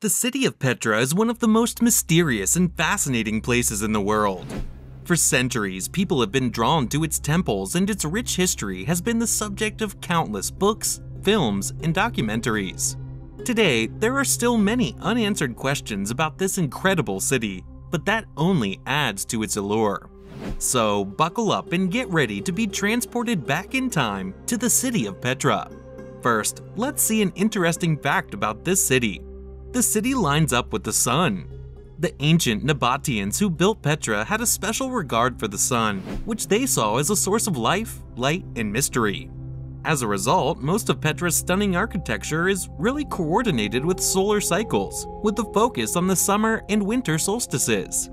The city of Petra is one of the most mysterious and fascinating places in the world. For centuries, people have been drawn to its temples, and its rich history has been the subject of countless books, films, and documentaries. Today, there are still many unanswered questions about this incredible city, but that only adds to its allure. So, buckle up and get ready to be transported back in time to the city of Petra. First, let's see an interesting fact about this city the city lines up with the sun. The ancient Nabateans who built Petra had a special regard for the sun, which they saw as a source of life, light, and mystery. As a result, most of Petra's stunning architecture is really coordinated with solar cycles, with a focus on the summer and winter solstices.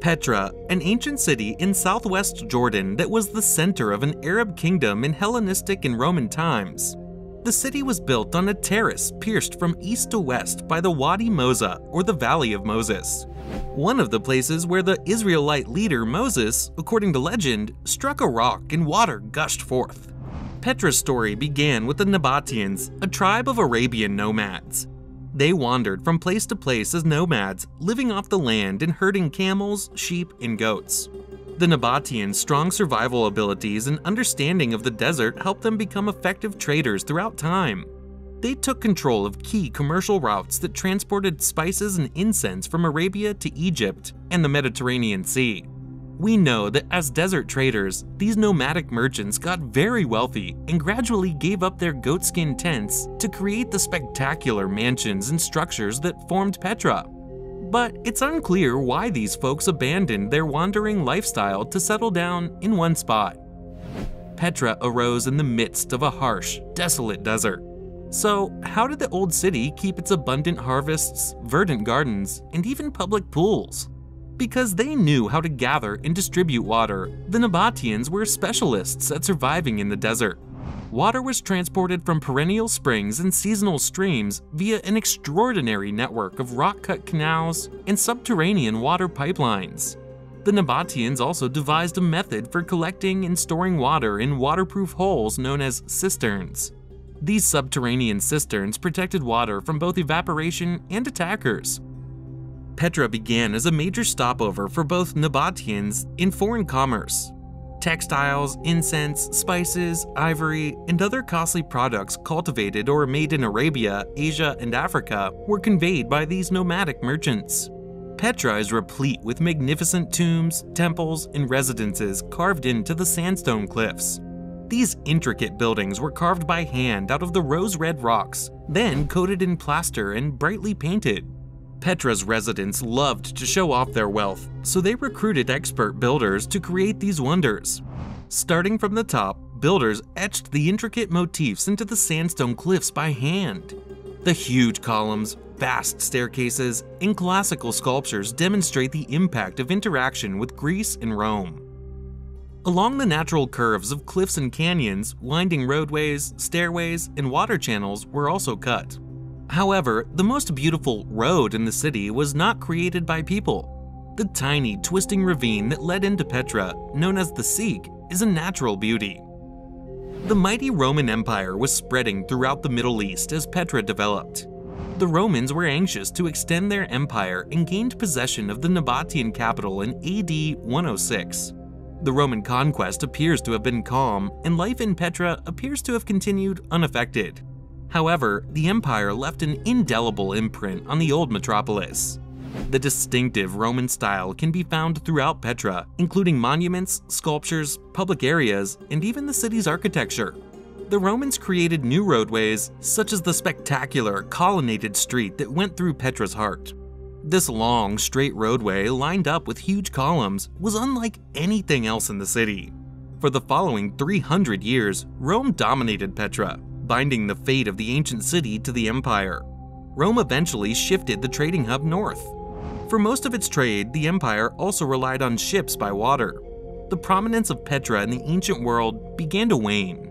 Petra, an ancient city in southwest Jordan that was the center of an Arab kingdom in Hellenistic and Roman times, the city was built on a terrace pierced from east to west by the Wadi Mosa, or the Valley of Moses. One of the places where the Israelite leader Moses, according to legend, struck a rock and water gushed forth. Petra's story began with the Nabateans, a tribe of Arabian nomads. They wandered from place to place as nomads, living off the land and herding camels, sheep, and goats. The Nabateans' strong survival abilities and understanding of the desert helped them become effective traders throughout time. They took control of key commercial routes that transported spices and incense from Arabia to Egypt and the Mediterranean Sea. We know that as desert traders, these nomadic merchants got very wealthy and gradually gave up their goatskin tents to create the spectacular mansions and structures that formed Petra but it's unclear why these folks abandoned their wandering lifestyle to settle down in one spot. Petra arose in the midst of a harsh, desolate desert. So, how did the old city keep its abundant harvests, verdant gardens, and even public pools? Because they knew how to gather and distribute water, the Nabateans were specialists at surviving in the desert water was transported from perennial springs and seasonal streams via an extraordinary network of rock-cut canals and subterranean water pipelines. The Nabateans also devised a method for collecting and storing water in waterproof holes known as cisterns. These subterranean cisterns protected water from both evaporation and attackers. Petra began as a major stopover for both Nabateans in foreign commerce, Textiles, incense, spices, ivory, and other costly products cultivated or made in Arabia, Asia, and Africa were conveyed by these nomadic merchants. Petra is replete with magnificent tombs, temples, and residences carved into the sandstone cliffs. These intricate buildings were carved by hand out of the rose red rocks, then coated in plaster and brightly painted. Petra's residents loved to show off their wealth, so they recruited expert builders to create these wonders. Starting from the top, builders etched the intricate motifs into the sandstone cliffs by hand. The huge columns, vast staircases, and classical sculptures demonstrate the impact of interaction with Greece and Rome. Along the natural curves of cliffs and canyons, winding roadways, stairways, and water channels were also cut. However, the most beautiful road in the city was not created by people. The tiny, twisting ravine that led into Petra, known as the Siq, is a natural beauty. The mighty Roman Empire was spreading throughout the Middle East as Petra developed. The Romans were anxious to extend their empire and gained possession of the Nabatean capital in AD 106. The Roman conquest appears to have been calm, and life in Petra appears to have continued unaffected. However, the empire left an indelible imprint on the old metropolis. The distinctive Roman style can be found throughout Petra, including monuments, sculptures, public areas, and even the city's architecture. The Romans created new roadways, such as the spectacular colonnaded street that went through Petra's heart. This long, straight roadway, lined up with huge columns, was unlike anything else in the city. For the following 300 years, Rome dominated Petra, binding the fate of the ancient city to the empire. Rome eventually shifted the trading hub north. For most of its trade, the empire also relied on ships by water. The prominence of Petra in the ancient world began to wane.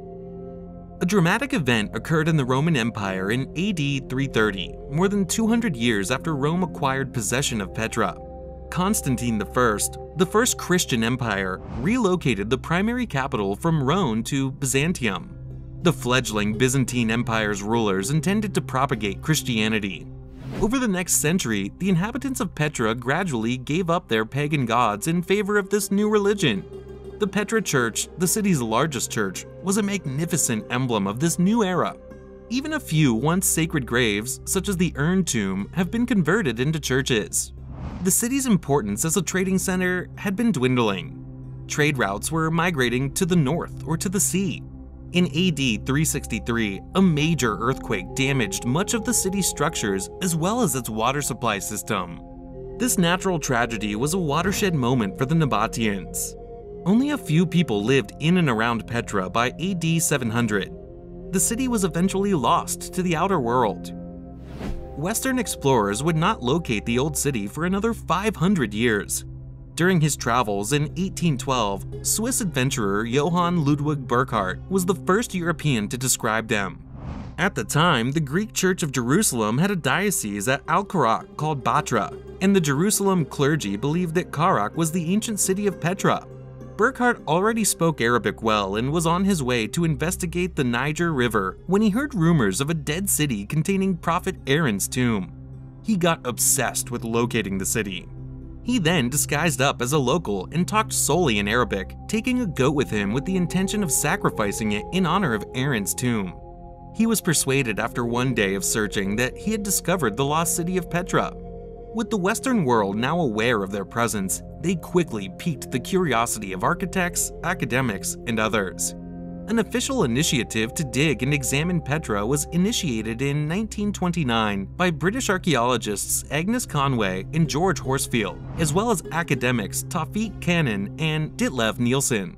A dramatic event occurred in the Roman Empire in AD 330, more than 200 years after Rome acquired possession of Petra. Constantine I, the first Christian empire, relocated the primary capital from Rome to Byzantium. The fledgling Byzantine Empire's rulers intended to propagate Christianity. Over the next century, the inhabitants of Petra gradually gave up their pagan gods in favor of this new religion. The Petra Church, the city's largest church, was a magnificent emblem of this new era. Even a few once sacred graves, such as the Urn Tomb, have been converted into churches. The city's importance as a trading center had been dwindling. Trade routes were migrating to the north or to the sea, in AD 363, a major earthquake damaged much of the city's structures as well as its water supply system. This natural tragedy was a watershed moment for the Nabateans. Only a few people lived in and around Petra by AD 700. The city was eventually lost to the outer world. Western explorers would not locate the old city for another 500 years, during his travels in 1812, Swiss adventurer Johann Ludwig Burckhardt was the first European to describe them. At the time, the Greek Church of Jerusalem had a diocese at Al-Karak called Batra, and the Jerusalem clergy believed that Karak was the ancient city of Petra. Burckhardt already spoke Arabic well and was on his way to investigate the Niger River when he heard rumors of a dead city containing Prophet Aaron's tomb. He got obsessed with locating the city. He then disguised up as a local and talked solely in Arabic, taking a goat with him with the intention of sacrificing it in honor of Aaron's tomb. He was persuaded after one day of searching that he had discovered the lost city of Petra. With the Western world now aware of their presence, they quickly piqued the curiosity of architects, academics, and others. An official initiative to dig and examine Petra was initiated in 1929 by British archaeologists Agnes Conway and George Horsfield, as well as academics Taufik Canaan and Ditlev Nielsen.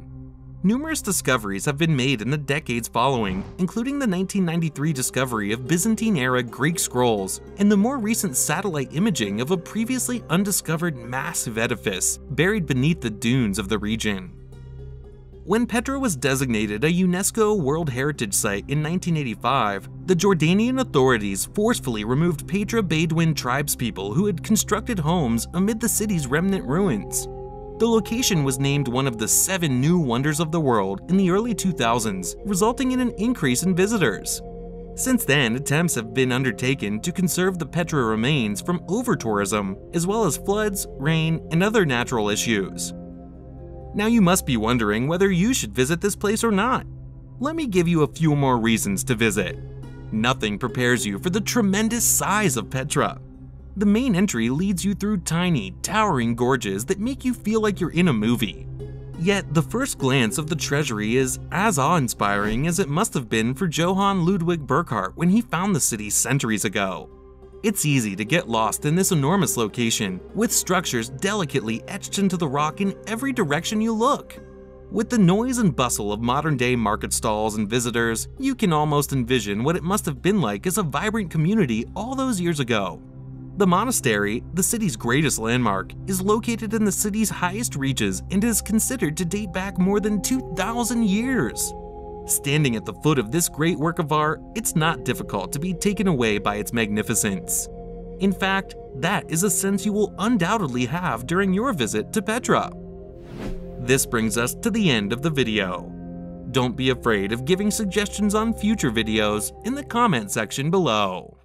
Numerous discoveries have been made in the decades following, including the 1993 discovery of Byzantine-era Greek scrolls and the more recent satellite imaging of a previously undiscovered massive edifice buried beneath the dunes of the region. When Petra was designated a UNESCO World Heritage Site in 1985, the Jordanian authorities forcefully removed Petra Bedouin tribespeople who had constructed homes amid the city's remnant ruins. The location was named one of the seven new wonders of the world in the early 2000s, resulting in an increase in visitors. Since then, attempts have been undertaken to conserve the Petra remains from over-tourism, as well as floods, rain, and other natural issues. Now you must be wondering whether you should visit this place or not. Let me give you a few more reasons to visit. Nothing prepares you for the tremendous size of Petra. The main entry leads you through tiny, towering gorges that make you feel like you're in a movie. Yet, the first glance of the treasury is as awe-inspiring as it must have been for Johann Ludwig Burckhardt when he found the city centuries ago. It's easy to get lost in this enormous location, with structures delicately etched into the rock in every direction you look. With the noise and bustle of modern day market stalls and visitors, you can almost envision what it must have been like as a vibrant community all those years ago. The monastery, the city's greatest landmark, is located in the city's highest reaches and is considered to date back more than 2,000 years. Standing at the foot of this great work of art, it's not difficult to be taken away by its magnificence. In fact, that is a sense you will undoubtedly have during your visit to Petra. This brings us to the end of the video. Don't be afraid of giving suggestions on future videos in the comment section below.